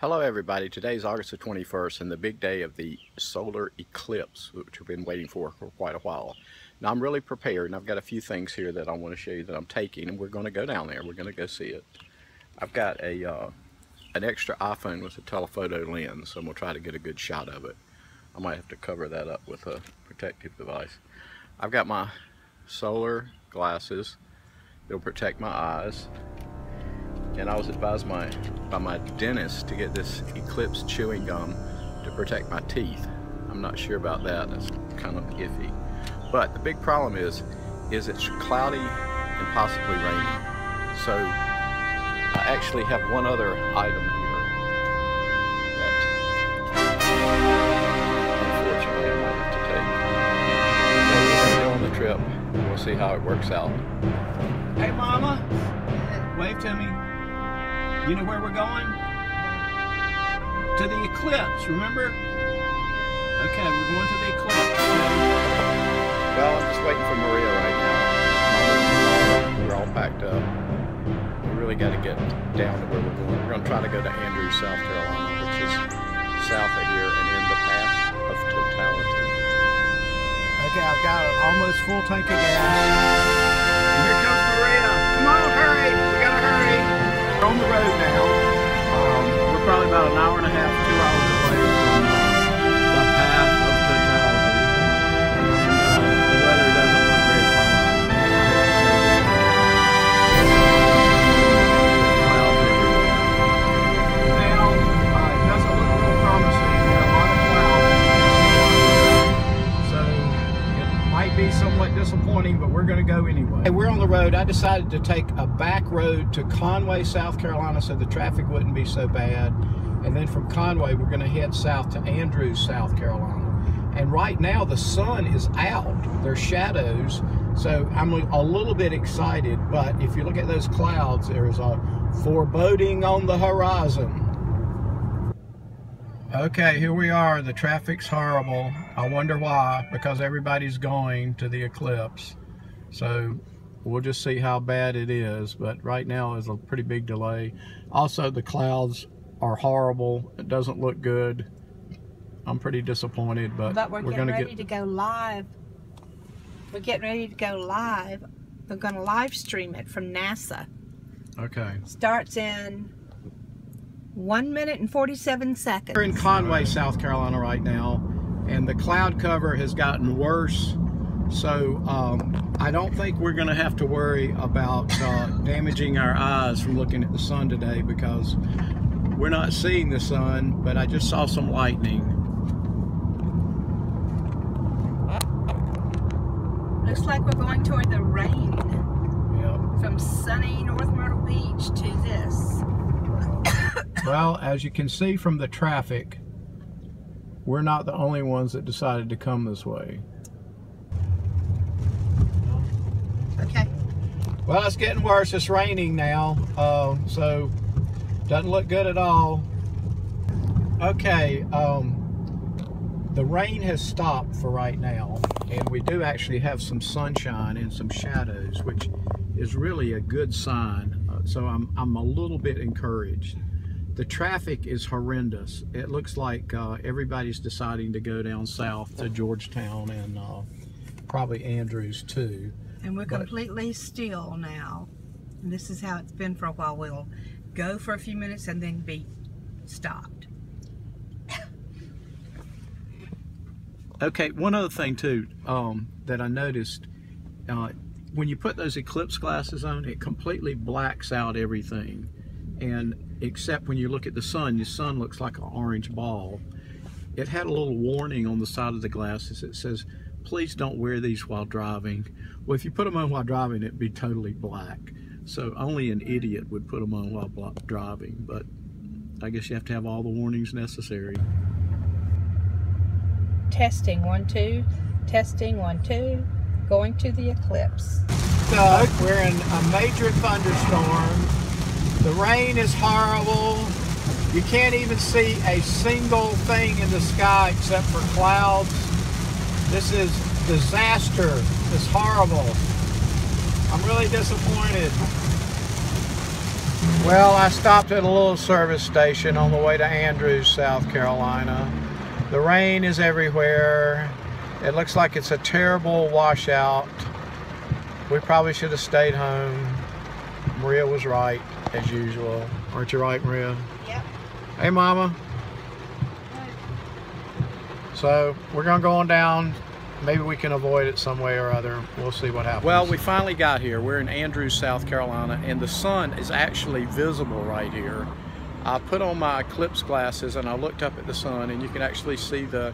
Hello everybody, today is August the 21st and the big day of the solar eclipse which we've been waiting for for quite a while. Now I'm really prepared and I've got a few things here that I want to show you that I'm taking and we're going to go down there, we're going to go see it. I've got a uh, an extra iPhone with a telephoto lens so I'm going to try to get a good shot of it. I might have to cover that up with a protective device. I've got my solar glasses, they'll protect my eyes and I was advised my, by my dentist to get this Eclipse chewing gum to protect my teeth. I'm not sure about that, that's kind of iffy. But the big problem is, is it's cloudy and possibly raining. So I actually have one other item here that unfortunately I might have to take. On the trip. We'll see how it works out. Hey, Mama. Wave to me. You know where we're going? To the eclipse, remember? Okay, we're going to the eclipse. Well, I'm just waiting for Maria right now. We're all packed up. We really got to get down to where we're going. We're going to try to go to Andrews, South Carolina, which is south of here and in the path of totality. Okay, I've got an almost full tank of gas. Here comes Maria. Come on, hurry. Hurry. On the road now. Um, we're probably about an hour and a half, I decided to take a back road to Conway, South Carolina, so the traffic wouldn't be so bad. And then from Conway, we're going to head south to Andrews, South Carolina. And right now, the sun is out. There's shadows. So I'm a little bit excited, but if you look at those clouds, there's a foreboding on the horizon. Okay, here we are. The traffic's horrible. I wonder why. Because everybody's going to the eclipse. So we'll just see how bad it is. But right now is a pretty big delay. Also, the clouds are horrible. It doesn't look good. I'm pretty disappointed, but, But we're, we're getting gonna ready get. to go live. We're getting ready to go live. We're going to live stream it from NASA. Okay. Starts in one minute and 47 seconds. We're in Conway, South Carolina right now, and the cloud cover has gotten worse. So um, I don't think we're going to have to worry about uh, damaging our eyes from looking at the sun today because we're not seeing the sun, but I just saw some lightning. Looks like we're going toward the rain Yep. from sunny North Myrtle Beach to this. Well, as you can see from the traffic, we're not the only ones that decided to come this way. Well, it's getting worse. It's raining now, uh, so doesn't look good at all. Okay, um, the rain has stopped for right now, and we do actually have some sunshine and some shadows, which is really a good sign. Uh, so I'm I'm a little bit encouraged. The traffic is horrendous. It looks like uh, everybody's deciding to go down south to Georgetown and uh, probably Andrews too. And we're But- completely still now. And this is how it's been for a while. We'll go for a few minutes and then be stopped. Okay, one other thing too um, that I noticed uh, when you put those eclipse glasses on, it completely blacks out everything, and except when you look at the sun, the sun looks like an orange ball. It had a little warning on the side of the glasses. It says, "Please don't wear these while driving." Well, if you put them on while driving, it'd be totally black. So only an idiot would put them on while driving. But I guess you have to have all the warnings necessary. Testing one, two. Testing one, two. Going to the eclipse. Doug, we're in a major thunderstorm. The rain is horrible. You can't even see a single thing in the sky except for clouds. This is disaster. It's horrible. I'm really disappointed. Well, I stopped at a little service station on the way to Andrews, South Carolina. The rain is everywhere. It looks like it's a terrible washout. We probably should have stayed home. Maria was right, as usual. Aren't you right, Maria? Yep. Hey, Mama. So we're gonna go on down. Maybe we can avoid it some way or other. We'll see what happens. Well, we finally got here. We're in Andrews, South Carolina, and the sun is actually visible right here. I put on my eclipse glasses and I looked up at the sun, and you can actually see the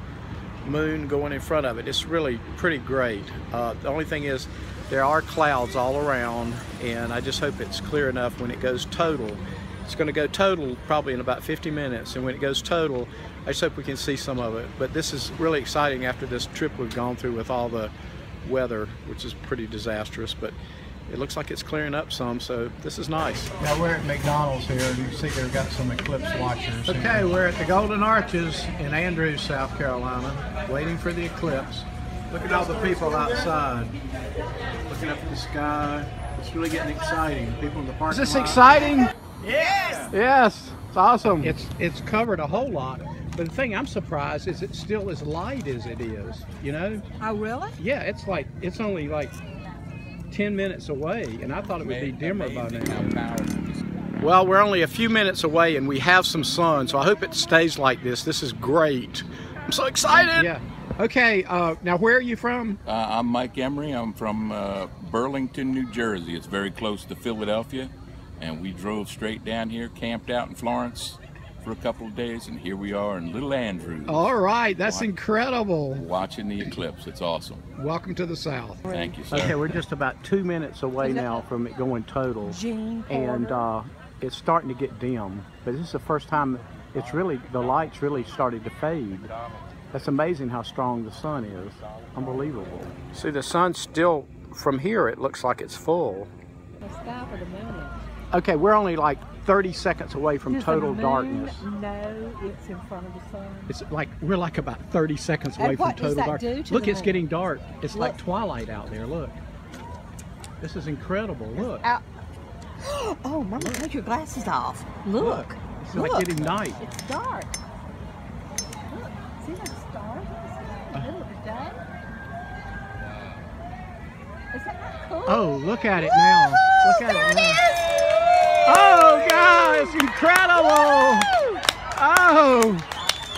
moon going in front of it. It's really pretty great. Uh, the only thing is, there are clouds all around, and I just hope it's clear enough when it goes total. It's going to go total probably in about 50 minutes, and when it goes total, I just hope we can see some of it. But this is really exciting after this trip we've gone through with all the weather, which is pretty disastrous. But it looks like it's clearing up some, so this is nice. Now we're at McDonald's here, and you see they've got some eclipse watchers. Okay, we're at the Golden Arches in Andrews, South Carolina, waiting for the eclipse. Look at all the people outside, looking up at the sky. It's really getting exciting. People in the parking Is this lot. exciting? Yes. Yes, it's awesome. It's it's covered a whole lot, but the thing I'm surprised is it's still as light as it is. You know? Oh, really? Yeah, it's like it's only like 10 minutes away, and I thought it would be dimmer by now. Well, we're only a few minutes away and we have some sun, so I hope it stays like this. This is great. I'm so excited. Yeah. Okay. Uh, now, where are you from? Uh, I'm Mike Emery. I'm from uh, Burlington, New Jersey. It's very close to Philadelphia. And we drove straight down here, camped out in Florence for a couple of days, and here we are in Little Andrews All right. That's Why- incredible. watching the eclipse. It's awesome. Welcome to the South. Thank you, sir. Okay, we're just about two minutes away now from it going total. Jean And uh, it's starting to get dim. But this is the first time it's really, the lights really started to fade. That's amazing how strong the sun is. Unbelievable. See, the sun's still, from here, it looks like it's full. Okay, we're only like 30 seconds away from total darkness. No, it's in front of the sun. It's like we're like about 30 seconds away from total darkness. to Look, it's moon? getting dark. It's like twilight out there. Look. This is incredible. Look. Out. Oh, Mama, take your glasses off. Look. It's Look. like getting night. It's dark. Look. See those stars in the middle of day? Is that not cool? Oh, look at it now. Look at it now. Is! Oh, guys, incredible! Oh,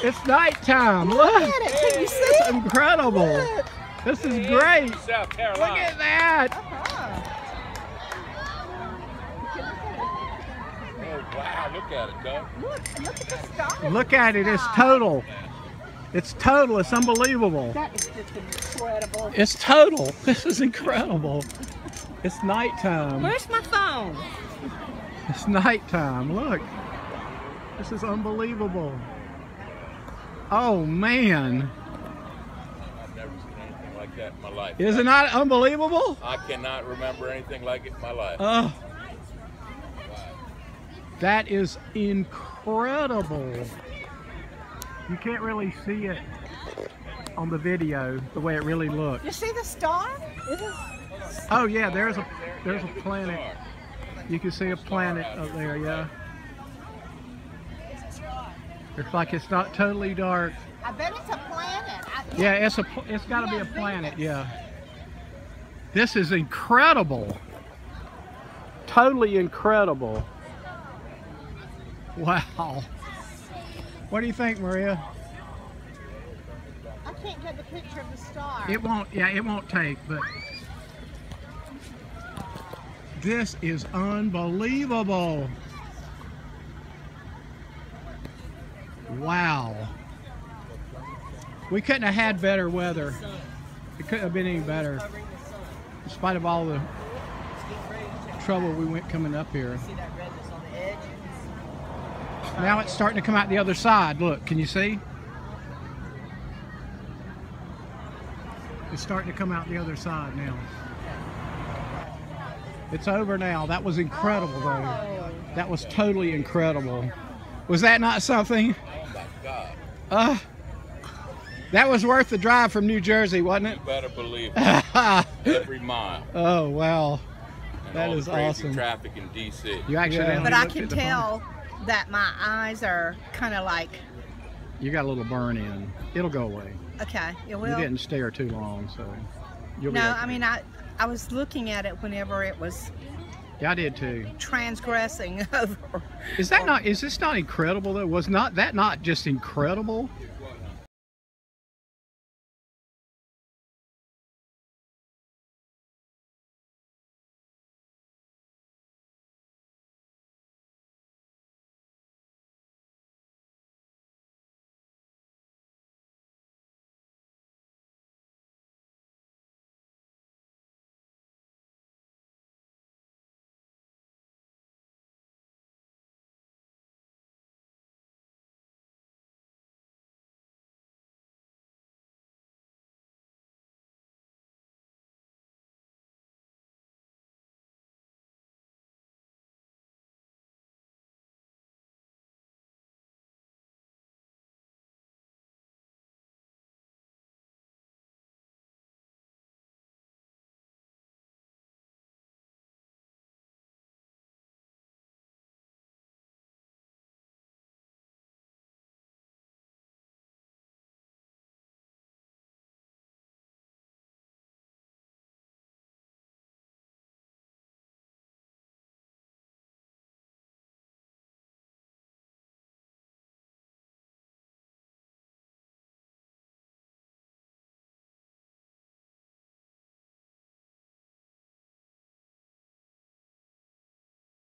it's nighttime. Look, Look at it. Can you see it's incredible. Look. This is great. South Look at that. Oh, wow. Look at it, Doug. Look, look at the stars. Look at it. It's total. It's total. It's unbelievable. That is just incredible. It's total. This is incredible. It's nighttime. Where's my phone? It's nighttime. Look. This is unbelievable. Oh, man. I've never seen anything like that in my life. Is it not unbelievable? I cannot remember anything like it in my life. Oh, that is incredible. You can't really see it on the video the way it really looks. You see the star? Is it? Oh yeah, there's a there's a planet. You can see a planet up there, yeah. Looks like it's not totally dark. I bet it's a planet. I, Yeah, it's a it's got to be a planet, yeah. This is incredible. Totally incredible. Wow. What do you think, Maria? I can't get the picture of the star. It won't, yeah, it won't take, but this is unbelievable. Wow. We couldn't have had better weather. It couldn't have been any better. In spite of all the trouble we went coming up here. Now it's starting to come out the other side. Look, can you see? It's starting to come out the other side now. It's over now. That was incredible, though. That was totally incredible. Was that not something? Uh, that was worth the drive from New Jersey, wasn't You better believe it. it? Every mile. oh, wow. and That all is crazy awesome. traffic in DC. You accidentally But I can at the phone? tell that my eyes are kind of like, You got a little burn in. It'll go away. okay, it will. You didn't stare too long, so you'll No. I mean, I, I was looking at it whenever it was Yeah, I did too. transgressing over. Is that not? Is this not incredible though? Was not that not just incredible?